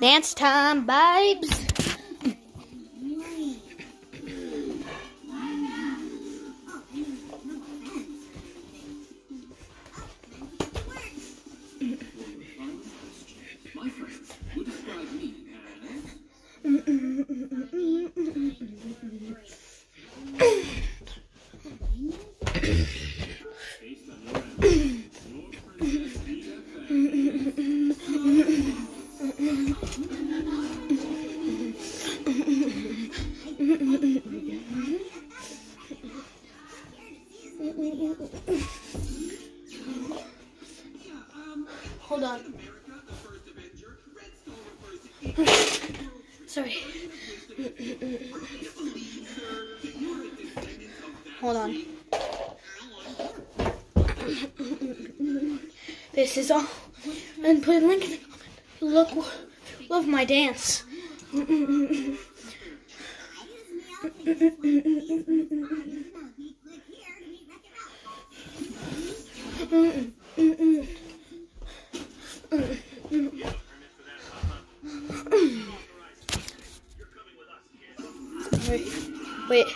Dance time, babes. Hold on. Sorry. Hold on. This is all. And put a link in the comment. Look, love my dance. Wait, wait.